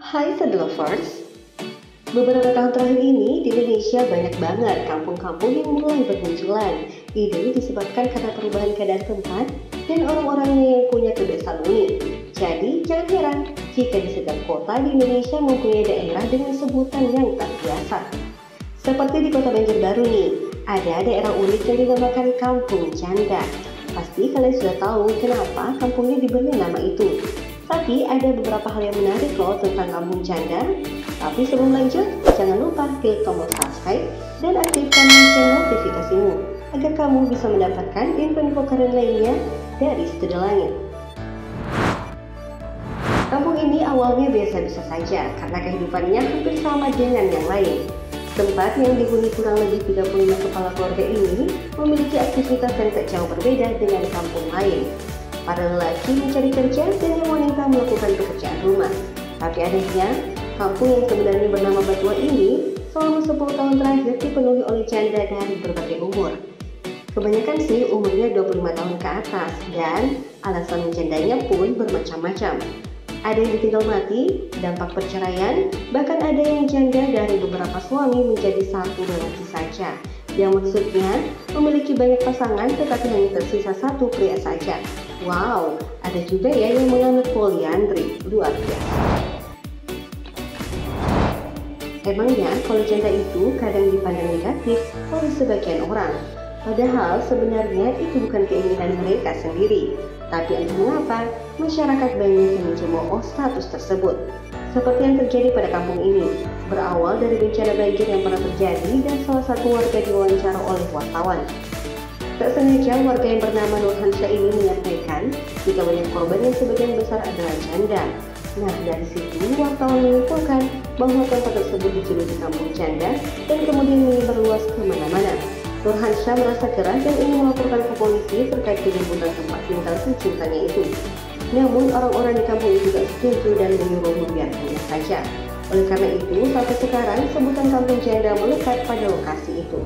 Hai Lovers, Beberapa tahun terakhir ini di Indonesia banyak banget kampung-kampung yang mulai bermunculan. Ini disebabkan karena perubahan keadaan tempat dan orang-orangnya yang punya kebiasaan unik. Jadi jangan heran jika di setiap kota di Indonesia mempunyai daerah dengan sebutan yang tak biasa. Seperti di kota Banjarbaru nih, ada daerah unik yang dinamakan Kampung Canda. Pasti kalian sudah tahu kenapa kampungnya diberi nama itu. Tapi ada beberapa hal yang menarik loh tentang Kampung Canda. Tapi sebelum lanjut, jangan lupa klik tombol subscribe dan aktifkan lonceng notifikasimu agar kamu bisa mendapatkan info-info keren lainnya dari Studio Langit. Kampung ini awalnya biasa-biasa saja karena kehidupannya hampir sama dengan yang lain. Tempat yang dihuni kurang lebih 35 kepala keluarga ini memiliki aktivitas yang tak jauh berbeda dengan kampung lain. Para lelaki mencari kerja dan yang wanita melakukan pekerjaan rumah. Tapi anehnya, kampung yang sebenarnya bernama Batua ini selama 10 tahun terakhir dipenuhi oleh janda dari berbagai umur. Kebanyakan sih umurnya 25 tahun ke atas dan alasan menjandanya pun bermacam-macam. Ada yang ditinggal mati, dampak perceraian, bahkan ada yang janda dari beberapa suami menjadi satu lelaki saja. Yang maksudnya memiliki banyak pasangan tetapi hanya tersisa satu pria saja. Wow, ada juga ya yang menganut poliandri, luar biasa. Emangnya kalau janda itu kadang dipandang negatif oleh sebagian orang, padahal sebenarnya itu bukan keinginan mereka sendiri. Tapi entah mengapa, masyarakat banyak yang mencemooh status tersebut. Seperti yang terjadi pada kampung ini, berawal dari bencana banjir yang pernah terjadi dan salah satu warga diwawancara oleh wartawan. Tak sengaja warga yang bernama Nur Hansha ini menyampaikan jika banyak korban yang sebagian besar adalah janda. Nah dari situ wartawan menyimpulkan bahwa tempat tersebut dijuluki kampung janda dan kemudian menyebar luas ke mana-mana. Nur Hansha merasa keras dan ingin melaporkan ke polisi terkait penyebutan tempat tinggal tercintanya itu. Namun orang-orang di kampung itu tidak setuju dan menyuruh membiarkannya saja. Oleh karena itu, sampai sekarang sebutan kampung janda melekat pada lokasi itu.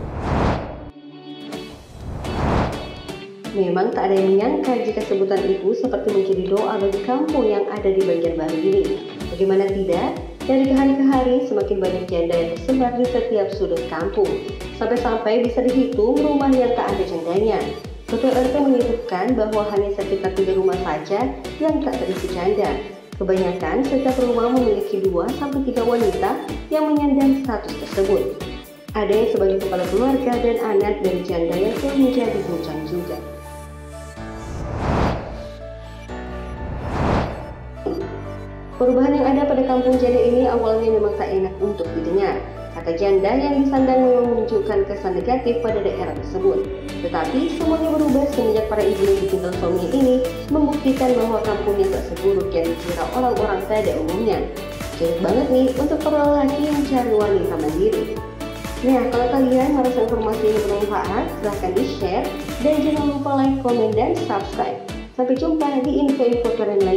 Memang tak ada yang menyangka jika sebutan itu seperti menjadi doa bagi kampung yang ada di Banjarbaru ini. Bagaimana tidak, dari hari ke hari semakin banyak janda yang tersebar di setiap sudut kampung. Sampai-sampai bisa dihitung rumah yang tak ada jandanya. Ketua RT menyebutkan bahwa hanya sekitar tiga rumah saja yang tak terisi janda. Kebanyakan setiap rumah memiliki dua sampai tiga wanita yang menyandang status tersebut. Ada yang sebagai kepala keluarga dan anak dari janda yang telah menjadi bujang juga. Perubahan yang ada pada kampung janda ini awalnya memang tak enak untuk didengar. Kata janda yang disandang memang menunjukkan kesan negatif pada daerah tersebut. Tetapi semuanya berubah semenjak para ibu yang ditinggal suami ini membuktikan bahwa kampungnya tak seburuk yang dikira orang-orang pada umumnya. Jelek banget nih untuk para lelaki yang cari wanita mandiri. Nah, kalau kalian merasa informasi ini bermanfaat, silahkan di-share dan jangan lupa like, komen, dan subscribe. Sampai jumpa di info-info keren you.